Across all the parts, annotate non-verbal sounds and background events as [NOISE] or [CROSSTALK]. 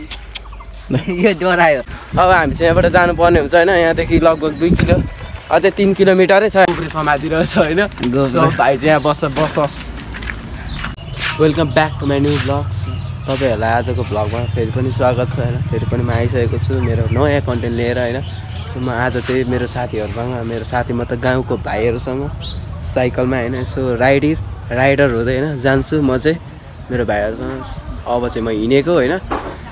[LAUGHS] यो डरायो। अब हामी चाहिँ यहाँबाट जानुपर्ने हुन्छ होइन यहाँदेखि लगभग दुई किलो अझै तिन किलोमिटरै छ। गोब्रे समातिरहेछ होइन। भाइ चाहिँ यहाँ बस बस welcome back to my new blogs तपाईँहरूलाई आजको भ्लगमा फेरि पनि स्वागत छ होइन। फेरि पनि म आइसकेको छु मेरो नयाँ कन्टेन्ट लिएर होइन। सो म आज चाहिँ मेरो साथीहरूसँग मेरो साथी म त गाउँको भाइहरूसँग साइकलमा होइन। यसो राइडर राइडर हुँदै होइन जान्छु म चाहिँ मेरो भाइहरूसँग। अब चाहिँ म हिँडेको होइन।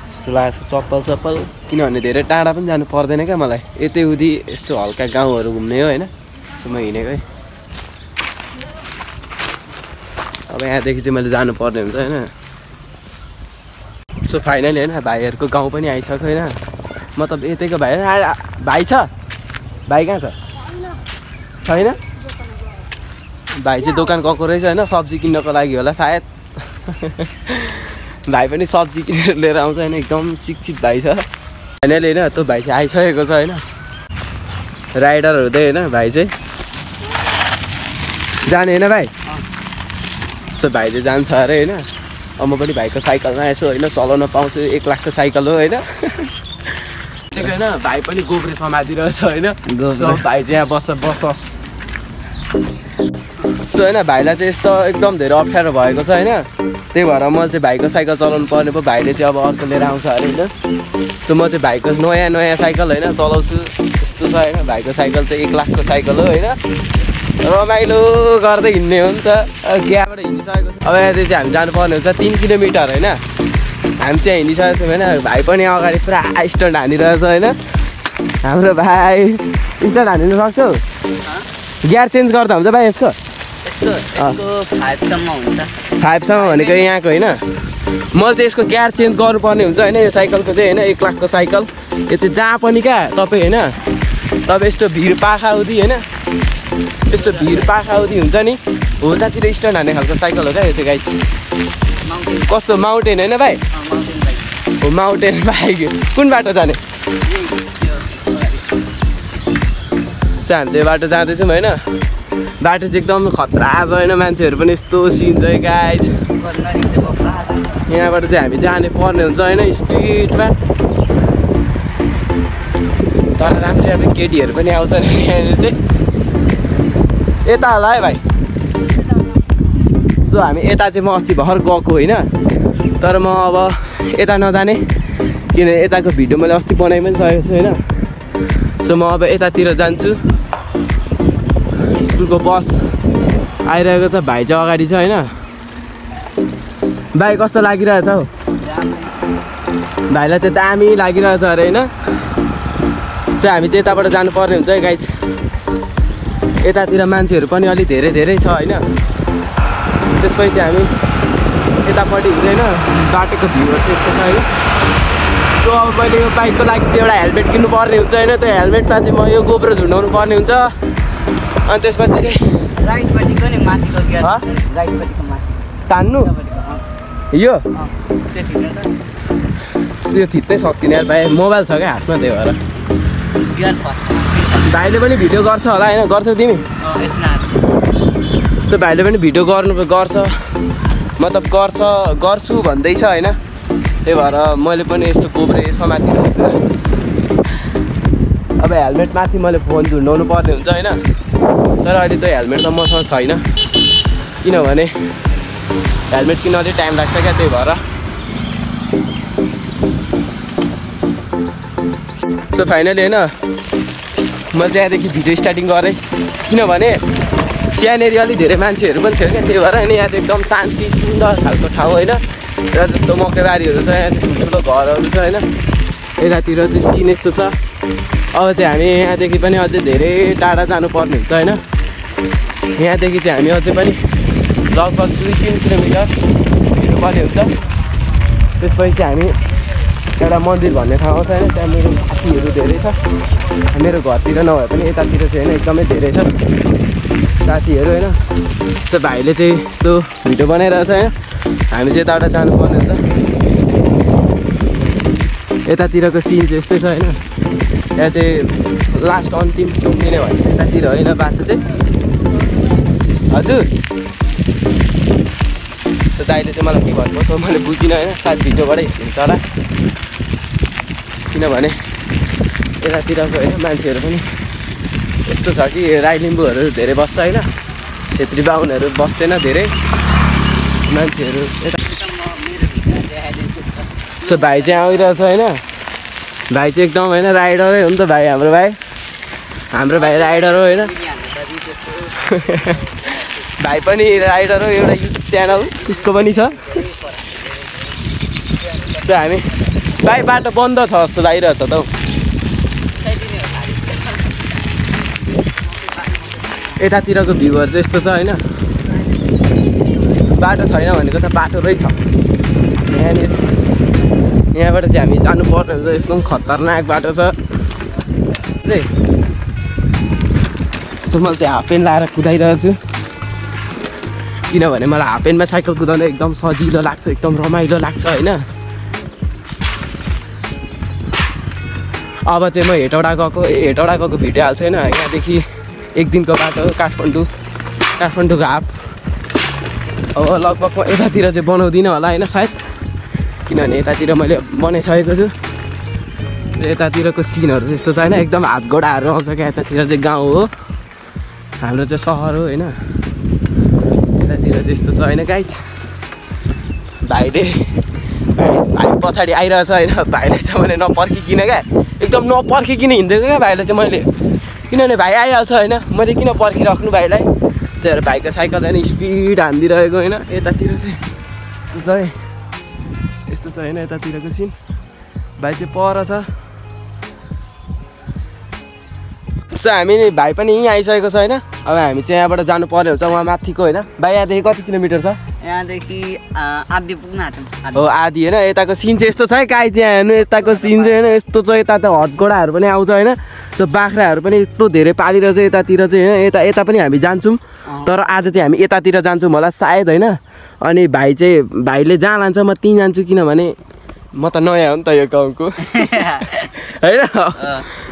यस्तो लागेको छ चप्पल चप्पल। किनभने धेरै टाढा पनि जानु पर्दैन क्या मलाई। यतै उति यस्तो हल्का गाउँहरू घुम्ने हो होइन? म हिँडेको है। अब यहाँदेखि चाहिँ मैले जानुपर्ने हुन्छ होइन? सो फाइनली होइन भाइहरूको गाउँ पनि आइसक्यो होइन? मतलब यतैको भाइ भाइ छ? भाइ कहाँ छ? छैन? भाइ चाहिँ दोकान गएको रहेछ होइन? सब्जी किन्नको लागि होला सायद। [LAUGHS] भाइ पनि सब्जी किनेर लिएर आउँछ होइन एकदम शिक्षित भाइ छ। फाइनली होइन त्यो भाइ चाहिँ आइसकेको छ होइन। राइडर हुँदै होइन भाइ चाहिँ। जाने होइन भाइ? सो भाइले जान्छ अरे होइन। म पनि भाइको साइकलमा यसो होइन चलाउन पाउँछु। एक लाखको साइकल हो होइन। [LAUGHS] होइन भाइ पनि गोब्रे समातिरहेछ होइन। भाइ चाहिँ यहाँ बस बस। सो होइन? भाइलाई चाहिँ यस्तो एकदम धेरै अप्ठ्यारो भएको छ होइन? त्यही भएर मैले चाहिँ भाइको साइकल चलाउनु पर्ने पो भाइले चाहिँ अब अर्को लिएर आउँछ अरे होइन? सो म चाहिँ भाइको नयाँ नयाँ साइकल होइन चलाउँछु। यस्तो छ होइन? भाइको साइकल चाहिँ एक लाखको साइकल हो होइन? रमाइलो गर्दै हिँड्ने हो नि त। अब त्यहाँबाट हिँडिसकेको छ। अब यहाँ चाहिँ हामी जानुपर्ने हुन्छ तिन किलोमिटर होइन? हामी चाहिँ हिँडिसकेको छौँ होइन? भाइ पनि अगाडि पुरा स्टन्ट हानिरहेछ होइन? हाम्रो भाइ स्टन्ट हानिनु सक्छौ? गियर चेन्ज गर्दा हुन्छ भाइ यसको? फाइभसम्म भनेको यहाँको होइन? मैले चाहिँ यसको गियर चेन्ज गर्नुपर्ने हुन्छ होइन यो साइकलको चाहिँ होइन एक लाखको साइकल। यो चाहिँ जहाँ पनि क्या तपाईँ होइन? तपाईँ यस्तो भिड पाखाउदी होइन? यस्तो भिड पाखाउदी हुन्छ नि? हो जहाँतिर स्ट्यान्ड हान्ने खालको साइकल हो क्या यो चाहिँ गाइड कस्तो माउन्टेन होइन भाइ? हो माउन्टेन बाइक। कुन बाटो जाने? हामी चाहिँ बाटो जाँदैछौँ होइन। बाटो चाहिँ एकदम खतरा छ होइन मान्छेहरू पनि यस्तो सिन छ गाइज यहाँबाट चाहिँ हामी जाने पर्ने हुन्छ होइन? स्पिडमा तर राम्रो राम्रो केटीहरू पनि आउँछन् यहाँनिर चाहिँ। यता होला है भाइ। सो हामी यता चाहिँ म अस्ति भर्खर गएको होइन? तर म अब यता नजाने किन यताको भिडियो मैले अस्ति बनाइ पनि सकेको छु होइन सो म अब यतातिर जान्छु। स्कुलको बस आइरहेको छ भाइ चाहिँ अगाडि छ होइन? भाइ कस्तो लागिरहेछ हौ? भाइलाई चाहिँ दामी लागिरहेछ अरे होइन? चाहिँ हामी चाहिँ यताबाट जानुपर्ने हुन्छ है गाइज यतातिर मान्छेहरू पनि अलिक धेरै धेरै छ होइन? त्यसपछि चाहिँ हामी यतापट्टि हुँदैन। बाटोको भ्यूहरू चाहिँ यस्तो छ होइन? सो अब मैले यो बाइकको लागि चाहिँ एउटा हेलमेट किन्नु पर्ने हुन्छ होइन? त्यो हेलमेटमा चाहिँ म यो गोब्रो झुन्डाउनु पर्ने हुन्छ। अनि त्यसपछि चाहिँ राइटपट्टिको नि माथिको गियर हँ? राइटपट्टिको माथि। तान्नु? यो? त्यो ठिक हो त। यो थिच्नै सक्दिनँ यार भाइ? मोबाइल छ क्या हातमा त्यही भएर। भाइले पनि भिडियो गर्छ होला होइन? गर्छौ तिमी? त्यो भाइले पनि भिडियो गर्नु गर्छ। मतलब गर्छ गर्छु भन्दैछ होइन? त्यही भएर मैले पनि यस्तो गोब्रे समातिनु हुन्छ अब हेलमेट माथि मैले फोन झुन्डाउनु पर्ने हुन्छ होइन? तर अहिले त्यो हेलमेट त मसँग छैन। किनभने हेलमेट किन्न अलिक टाइम लाग्छ क्या त्यही भएर। सो फाइनली होइन म चाहिँ यहाँदेखि भिडियो स्टार्टिङ गरेँ। किनभने त्यहाँनिर अलिक धेरै मान्छेहरू पनि थियो क्या त्यही भएर अनि यहाँ चाहिँ एकदम शान्ति सुन्दर खालको ठाउँ होइन। र जस्तो मकैबारीहरू छ यहाँ ठुल्ठुलो घरहरू छ होइन। यतातिर चाहिँ सिन यस्तो छ। अब चाहिँ हामी यहाँदेखि पनि अझै धेरै टाढा जानुपर्ने हुन्छ होइन? यहाँदेखि चाहिँ हामी अझै पनि लगभग दुई तिन किलोमिटर हिँड्नुपर्ने हुन्छ। त्यसपछि चाहिँ हामी एउटा मन्दिर भन्ने ठाउँ छ होइन? त्यहाँ मेरो साथीहरू धेरै छ। मेरो घरतिर नभए पनि यतातिर चाहिँ होइन एकदमै धेरै छ। साथीहरू होइन? त्यो भाइले चाहिँ यस्तो भिडियो बनाइरहेको छ होइन? हामी चाहिँ यताबाट जानुपर्ने हुन्छ। यतातिरको सिन चाहिँ यस्तै छ होइन? यहाँ चाहिँ लास्ट अन्तिम टुङ्गिने भने यतातिर होइन बाटो चाहिँ। हजुर। त्यो दाइले चाहिँ मलाई के भन्नुभयो मैले बुझिनँ होइन सायद भिडियोबाटै हुन्छ होला। किनभने यतातिरको होइन मान्छेहरू पनि यस्तो छ कि राई लिम्बूहरू धेरै बस्छ होइन छेत्री बाहुनहरू बस्दैन धेरै। मान्छेहरू यता सो भाइ चाहिँ आइरहेछ होइन। भाइ चाहिँ एकदम होइन राइडरै हो नि त भाइ हाम्रो भाइ। हाम्रो भाइ राइडर हो होइन। [LAUGHS] भाइ पनि राइडर हो एउटा युट्युब च्यानल। उसको पनि छ। हामी भाइ बाटो बन्द छ जस्तो लागिरहेछ त हौ। यतातिरको भ्यूहरू चाहिँ यस्तो छ होइन। बाटो छैन भनेको त बाटो रहेछ। यहाँनिर। यहाँबाट चाहिँ हामी जानुपर्ने हुन्छ एकदम खतरनाक बाटो छ। मैले चाहिँ हाफ पेन्ट लाएर कुदाइरहेको छु। किनभने मलाई हाफ पेन्टमा साइकल कुदाउनु एकदम सजिलो लाग्छ एकदम रमाइलो लाग्छ होइन? अब चाहिँ म हेटौँडा गएको हेटौँडा गएको भिडियो हाल्छु होइन? यहाँदेखि एक दिनको बाटो काठमाडौँ। काठमाडौँको हाफ। अब लगभग म यतातिर चाहिँ बनाउँदिनँ होला होइन सायद? किनभने यतातिर मैले बनाइसकेको छु। यतातिरको सिनहरू चाहिँ छ होइन एकदम हात गोडाहरू आउँछ क्या यतातिर चाहिँ गाउँ हो। हाम्रो चाहिँ सहर हो होइन। यतातिर चाहिँ यस्तो छ होइन गाइड भाइले भाइ पछाडि आइरहेछ होइन। भाइलाई चाहिँ मैले नपर्खिकन क्या एकदम नपर्खिकन हिँडिदिएको क्या भाइलाई चाहिँ मैले। किनभने भाइ आइहाल्छ होइन। मैले किन पर्खिराख्नु भाइलाई? त्यही भएर भाइको साइकल चाहिँ स्पिड हानिदिइरहेको होइन। यतातिर चाहिँ होइन यतातिरको सिन? भाइ चाहिँ पर छ। सो हामी भाइ पनि यहीँ आइसकेको छ होइन। अब हामी चाहिँ यहाँबाट जानु पर्ने हुन्छ उहाँ माथिको होइन। भाइ यहाँदेखि कति किलोमिटर छ? यहाँदेखि आधी पुग्न आँट्यौँ। हो आधी होइन यताको सिन चाहिँ यस्तो छ है काहीँ चाहिँ हेर्नु यताको सिन चाहिँ होइन यस्तो छ यता त हटगोडाहरू पनि आउँछ होइन सो बाख्राहरू पनि यस्तो धेरै पालिरहेछ यतातिर चाहिँ होइन यता यता पनि हामी जान्छौँ। तर आज चाहिँ हामी यतातिर जान्छौँ होला सायद होइन। अनि भाइ चाहिँ भाइले जहाँ लान्छ म त्यहीँ जान्छु किनभने म त नयाँ हो नि त यो गाउँको। [LAUGHS] होइन?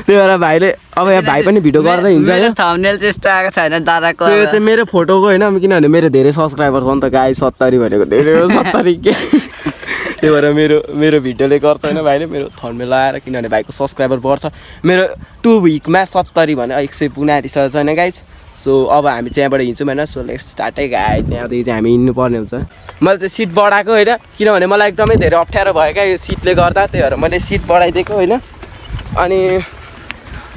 त्यही भएर भाइले अब यहाँ भाइ पनि भिडियो गर्दै हिँड्छ चाहिँ यस्तो आएको छैन दादाको अब। चाहिँ मेरो फोटोको होइन किनभने मेरो धेरै सब्सक्राइबर छ नि त गाई सत्तरी भनेको धेरै हो सत्तरी के? त्यही भएर मेरो मेरो भिडियोले गर्छ होइन भाइले मेरो थर्मे लगाएर किनभने भाइको सब्सक्राइबर बढ्छ। मेरो टु विकमा सत्तरी भने एक सय पुग्न आँटिसकेको छ होइन गाइज सो अब हामी चाहिँ यहाँबाट हिँड्छौँ होइन सो लेट स्टार्टै गाई त्यहाँदेखि चाहिँ हामी हिँड्नुपर्ने हुन्छ। मैले चाहिँ सिट बढाएको होइन किनभने मलाई एकदमै धेरै अप्ठ्यारो भयो क्या यो सिटले गर्दा त्यही भएर मैले सिट बढाइदिएको होइन। अनि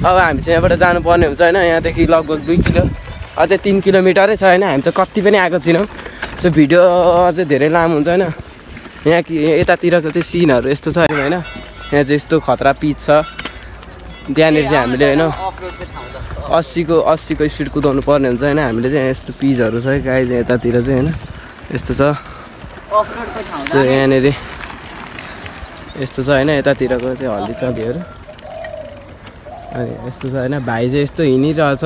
अब हामी चाहिँ यहाँबाट जानुपर्ने हुन्छ होइन यहाँदेखि लगभग दुई किलो अझै तिन किलोमिटरै छ होइन हामी त कति पनि आएको छैनौँ। सो भिडियो अझै धेरै लामो हुन्छ होइन। यहाँ कि यतातिरको चाहिँ सिनहरू यस्तो छ होइन। यहाँ चाहिँ यस्तो खतरा पिच छ। त्यहाँनिर चाहिँ हामीले होइन। अस्सीको अस्सीको स्पिड कुदाउनु पर्ने हुन्छ होइन। हामीले चाहिँ यस्तो पिचहरू छ गाई चाहिँ यतातिर चाहिँ होइन। यस्तो छ। सो यहाँनिर। यस्तो छ होइन यतातिरको चाहिँ हल्दी चलीहरू अनि यस्तो छ होइन भाइ चाहिँ यस्तो हिँडिरहेछ।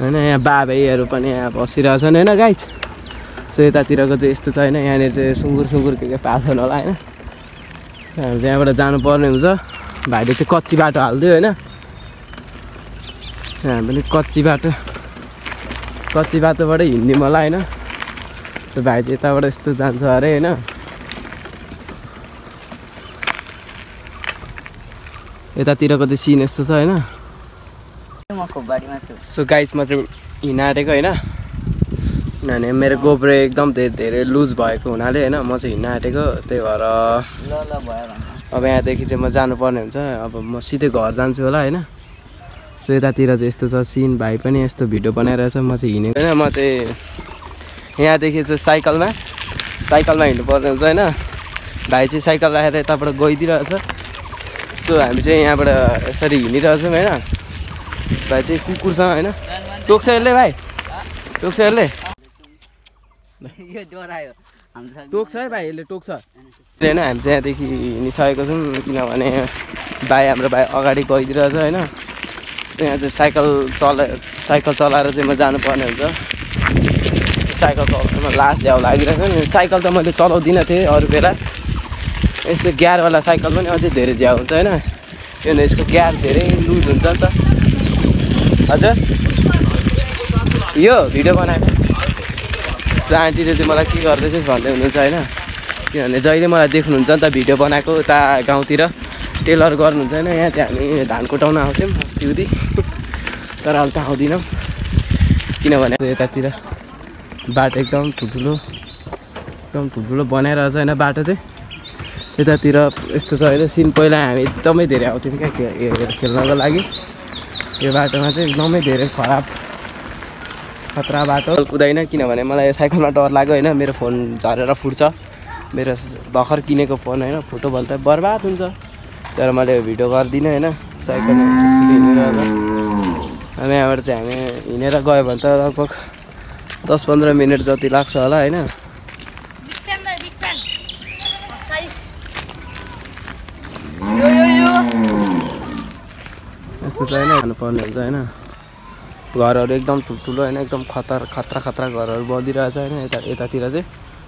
होइन यहाँ बाबाईहरू पनि यहाँ बसिरहेछन् होइन गाई सो यतातिरको चाहिँ यस्तो छ होइन यहाँनिर चाहिँ सुँगुर सुँगुर के के पाछन् होला होइन। हामी चाहिँ यहाँबाट जानुपर्ने हुन्छ। भाइले चाहिँ कच्ची बाटो हालिदियो होइन। हामी पनि कच्ची बाटो कच्ची बाटोबाटै हिँड्यौँ होला होइन। त्यो भाइ चाहिँ यताबाट यस्तो जान्छ अरे होइन। यतातिरको चाहिँ सिन यस्तो छ होइन। सो गाइस म चाहिँ हिँड आँटेको होइन। किनभने मेरो गोब्रे एकदम धेरै लुज भएको हुनाले होइन म चाहिँ हिँड्न आँटेको त्यही भएर अब यहाँदेखि चाहिँ म जानुपर्ने हुन्छ अब म सिधै घर जान्छु होला होइन। सो यतातिर चाहिँ यस्तो छ सिन भाइ पनि यस्तो भिडियो बनाइरहेछ म चाहिँ हिँडेको होइन म चाहिँ यहाँदेखि चाहिँ साइकलमा साइकलमा हिँड्नुपर्ने हुन्छ होइन। भाइ चाहिँ साइकल राखेर यताबाट गइदिइरहेछ। सो हामी चाहिँ यहाँबाट यसरी हिँडिरहेछौँ होइन। भाइ चाहिँ कुकुरसँग होइन। टोक्छ यसले भाइ। टोक्छ यसले। [LAUGHS] टोक्छ है भाइ यसले टोक्छ होइन हामी चाहिँ यहाँदेखि हिँडिसकेको छौँ किनभने भाइ हाम्रो भाइ अगाडि गइदिइरहेछ होइन। यहाँ चाहिँ साइकल चला साइकल चलाएर चाहिँ म जानुपर्ने हुन्छ। साइकल चलाउनुमा लास्ट झ्याउ लागिरहेको नि। साइकल त मैले चलाउँदिनँ थिएँ अरू बेला। यस्तो ग्यारवाला साइकल पनि अझै धेरै झ्याउ हुन्छ होइन। किनभने यसको ग्यार धेरै लुज हुन्छ नि त। हजुर। यो भिडियो बनाएको। आन्टीले चाहिँ मलाई के गर्दैछस् भन्दै हुनुहुन्छ होइन? किनभने जहिले मलाई देख्नुहुन्छ नि त भिडियो बनाएको उता गाउँतिर टेलर गर्नुहुन्छ होइन यहाँ चाहिँ हामी धान कुटाउन आउँथ्यौँ अस्ति तर अहिले त आउँदैनौँ। किनभने यतातिर बाटो एकदम ठुल्ठुलो एकदम ठुल्ठुलो बनाइरहेछ होइन बाटो चाहिँ। यतातिर यस्तो छ होइन सिन पहिला हामी एकदमै धेरै आउँथ्यौँ क्या खेल्नको लागि। यो बाटोमा चाहिँ एकदमै धेरै खराब खतरा बाटो। कुदाइन किनभने मलाई यो साइकलमा डर लाग्यो होइन मेरो फोन झरेर फुट्छ। मेरो भर्खर किनेको फोन होइन फुट्यो भने त बर्बाद हुन्छ। तर मैले भिडियो गर्दिनँ होइन साइकल अब। यहाँबाट चाहिँ हामी हिँडेर गयो भने त लगभग दस पन्ध्र मिनट जति लाग्छ होला होइन. यस्तो चाहिँ होइन खानुपर्ने हुन्छ होइन। घरहरू एकदम ठुल्ठुलो होइन एकदम खतर खतरा खतरा घरहरू बनिरहेछ होइन यता यतातिर चाहिँ।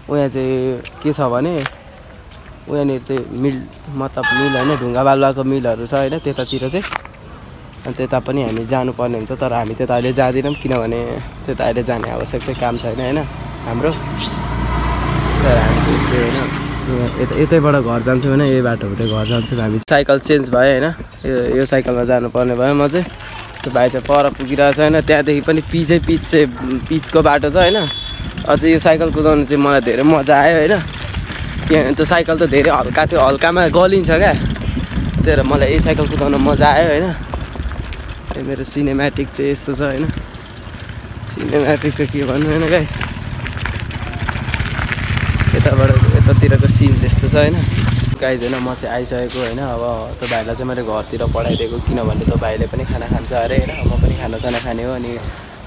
उहाँ चाहिँ के छ भने उहाँनिर चाहिँ मिल मतलब मिल होइन ढुङ्गा बालुवाको मिलहरू छ होइन त्यतातिर चाहिँ। अनि त्यता पनि हामी जानुपर्ने हुन्छ तर हामी त्यता अहिले जाँदैनौँ किनभने त्यता अहिले जाने आवश्यकता काम छैन होइन हाम्रो। तर हामी चाहिँ यस्तै होइन यता यतैबाट घर जान्छौँ होइन यही बाटोबाट घर जान्छौँ हामी। साइकल चेन्ज भयो होइन यो यो साइकलमा जानुपर्ने भयो म चाहिँ। त्यो भाइ चाहिँ पर पुगिरहेको छ होइन। त्यहाँदेखि पनि पिचै पिच चाहिँ पिचको बाटो छ होइन। अझै यो साइकल कुदाउनु चाहिँ मलाई धेरै मजा आयो होइन। किनभने त्यो साइकल त धेरै हल्का थियो हल्कामा गलिन्छ क्या। त्यही भएर मलाई यही साइकल कुदाउन मजा आयो होइन। यो मेरो सिनेमेटिक चाहिँ यस्तो छ होइन। सिनेमेटिक त के भन्नु होइन गाई। यताबाट यतातिरको सिन यस्तो छ होइन। गाई होइन म चाहिँ आइसकेको होइन अब भाइलाई चाहिँ मैले घरतिर पठाइदिएको किनभने भाइले पनि खाना खान्छ। अरे होइन म पनि खानासाना खाने हो अनि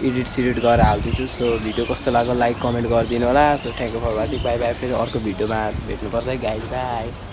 एडिट सिडिट गरेर हालिदिन्छु। सो भिडियो कस्तो लाग्यो लाइक कमेन्ट गरिदिनु होला। So thank you for watching bye bye फेरि अर्को भिडियोमा भेट्नुपर्छ है गाई बाई